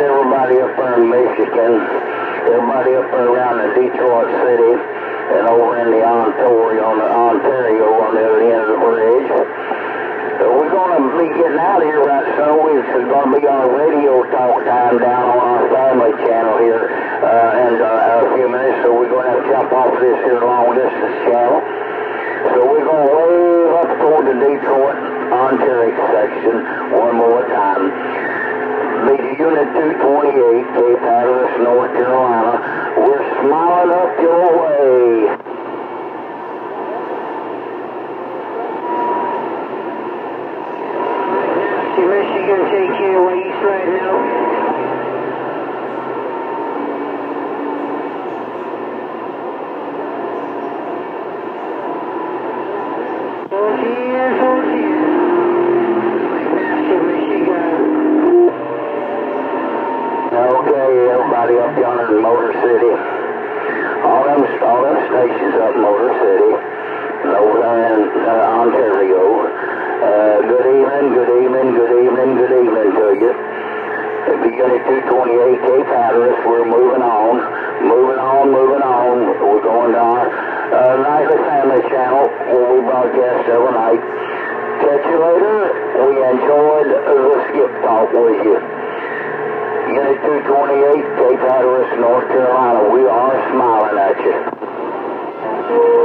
got everybody up there in Michigan, everybody up there around the Detroit City, and over in the Ontario, on the Ontario on the other end of the bridge. So we're going to be getting out of here right soon. This is going to be our radio talk time down on our family channel here uh, in uh, a few minutes. So we're going to have to jump off this here long distance channel. So we're going to wave up toward the Detroit, Ontario section one more time. Unit 228, Cape Hatteras, North Carolina. We're smiling up your way. Michigan, take care of East right now. Everybody up yonder in Motor City. All them, all them stations up Motor City, over in uh, Ontario. Uh, good evening, good evening, good evening, good evening to you. At the Unit 228 Cape Hatteras, we're moving on, moving on, moving on. We're going to our uh, nightly family channel where we broadcast every night. Catch you later. We enjoyed the skip talk with you. Unit 228, Cape Hatteras, North Carolina. We are smiling at you.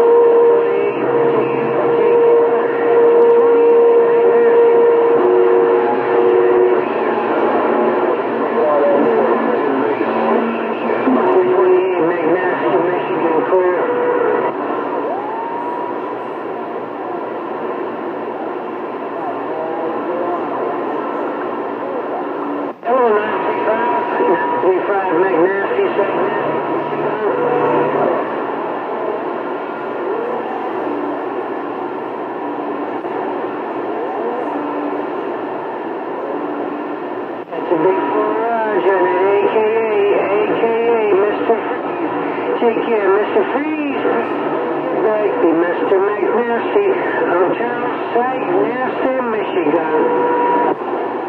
Mr. McNasty, Hotel Site, Nasty, Michigan.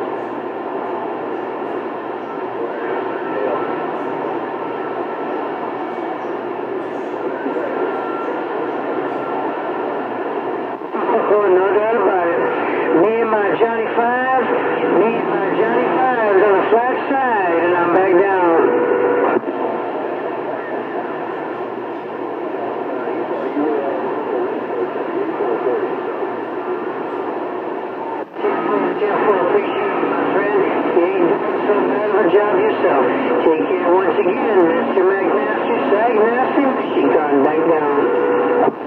No doubt about it. Me and my Johnny Five, me and my Johnny Five's on the flat side, and I'm back down. My friend. Ain't doing so bad of a job yourself. Take care once again, Mr. McNasty, Sag Nasty, Michigan, back down.